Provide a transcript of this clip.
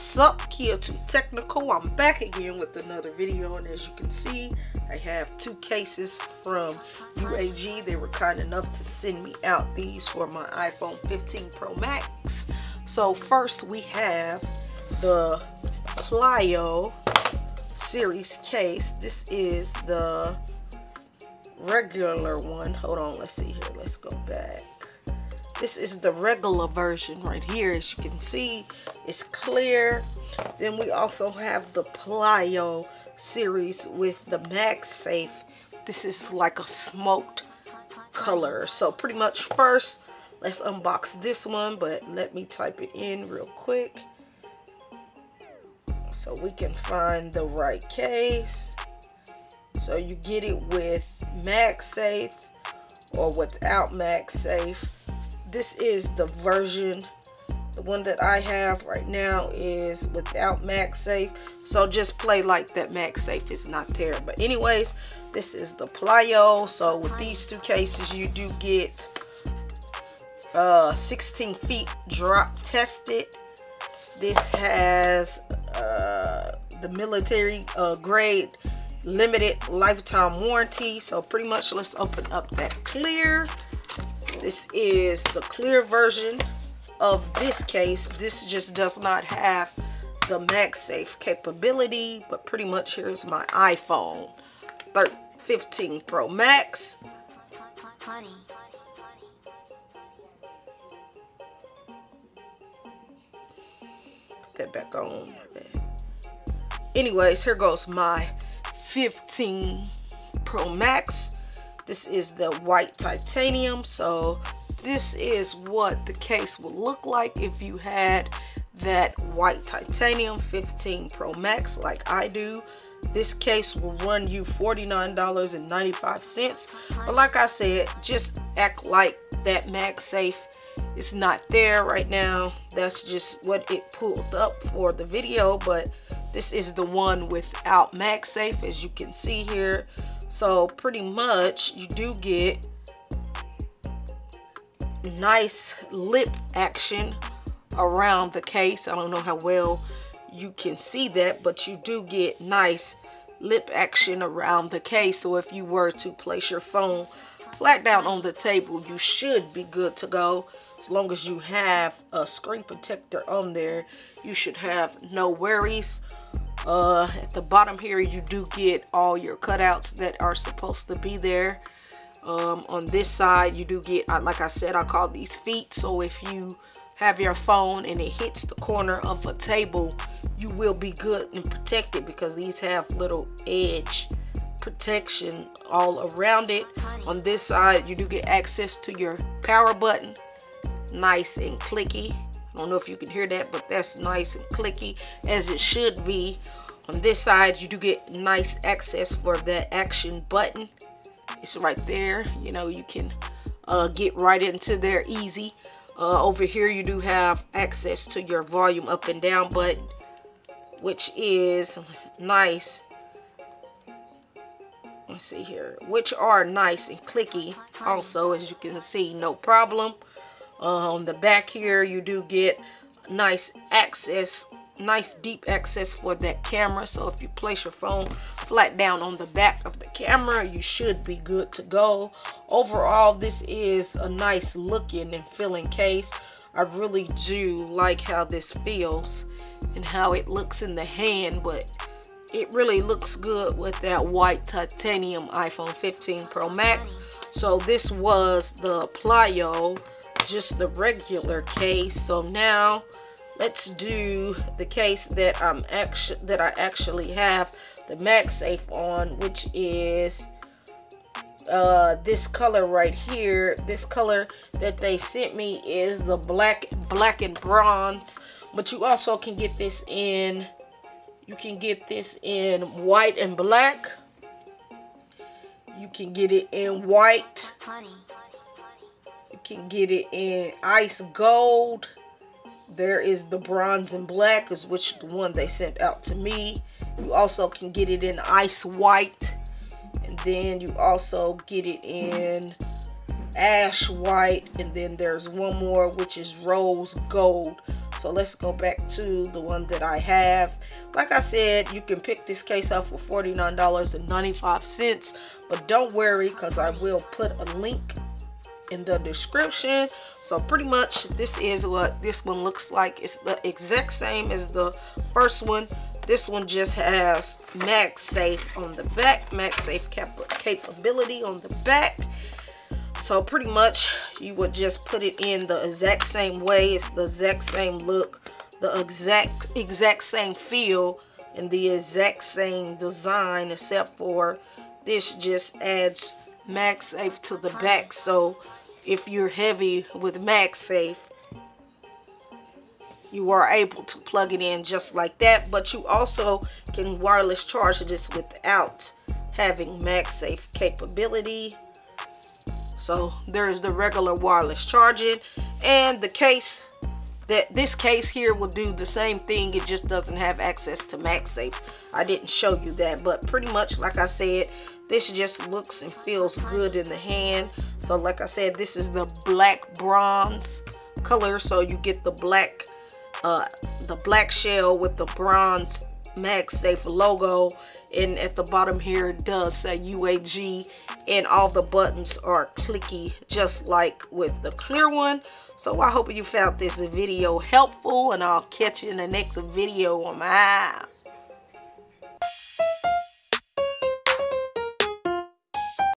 What's up, Keiah 2 Technical? I'm back again with another video, and as you can see, I have two cases from UAG. They were kind enough to send me out these for my iPhone 15 Pro Max. So first we have the Plyo series case. This is the regular one. Hold on, let's see here. Let's go back. This is the regular version right here. As you can see, it's clear. Then we also have the Plyo series with the MagSafe. This is like a smoked color. So pretty much first, let's unbox this one. But let me type it in real quick. So we can find the right case. So you get it with MagSafe or without MagSafe this is the version the one that I have right now is without MagSafe. So just play like that MagSafe is not there. But anyways this is the Plyo. So with these two cases you do get uh 16 feet drop tested. This has uh, the military uh, grade limited lifetime warranty. So pretty much let's open up that clear this is the clear version of this case. This just does not have the MagSafe capability, but pretty much here's my iPhone 15 Pro Max. That back on. Anyways, here goes my 15 Pro Max this is the white titanium. So this is what the case would look like if you had that white titanium 15 Pro Max like I do. This case will run you $49.95. But like I said, just act like that MagSafe is not there right now. That's just what it pulled up for the video. But this is the one without MagSafe as you can see here. So pretty much you do get nice lip action around the case. I don't know how well you can see that, but you do get nice lip action around the case. So if you were to place your phone flat down on the table, you should be good to go. As long as you have a screen protector on there, you should have no worries uh, at the bottom here you do get all your cutouts that are supposed to be there. Um, on this side you do get uh, like I said I call these feet. So if you have your phone and it hits the corner of a table you will be good and protected because these have little edge protection all around it. On this side you do get access to your power button. Nice and clicky Don't know if you can hear that, but that's nice and clicky as it should be. On this side, you do get nice access for that action button. It's right there. You know, you can uh, get right into there easy. Uh, over here, you do have access to your volume up and down button, which is nice. Let's see here, which are nice and clicky also, as you can see, no problem. Uh, on the back here, you do get nice access, nice deep access for that camera. So if you place your phone flat down on the back of the camera, you should be good to go. Overall, this is a nice looking and feeling case. I really do like how this feels and how it looks in the hand, but it really looks good with that white titanium iPhone 15 Pro Max. So this was the Plyo just the regular case. So now let's do the case that I'm actually that I actually have the MagSafe on, which is uh, this color right here. This color that they sent me is the black black and bronze, but you also can get this in you can get this in white and black. You can get it in white. Honey can get it in ice gold. There is the bronze and black, is which the one they sent out to me. You also can get it in ice white. And then you also get it in ash white. And then there's one more, which is rose gold. So let's go back to the one that I have. Like I said, you can pick this case up for $49.95. But don't worry because I will put a link in the description. So pretty much this is what this one looks like. It's the exact same as the first one. This one just has MagSafe on the back, MagSafe cap capability on the back. So pretty much you would just put it in the exact same way. It's the exact same look, the exact exact same feel, and the exact same design except for this just adds MagSafe to the back. So if you're heavy with MagSafe, you are able to plug it in just like that. But you also can wireless charge this without having MagSafe capability. So there's the regular wireless charging and the case that this case here will do the same thing it just doesn't have access to MagSafe. I didn't show you that but pretty much like I said this just looks and feels good in the hand. So like I said this is the black bronze color so you get the black uh, the black shell with the bronze MagSafe logo and at the bottom here it does say UAG and all the buttons are clicky just like with the clear one. So I hope you found this video helpful and I'll catch you in the next video my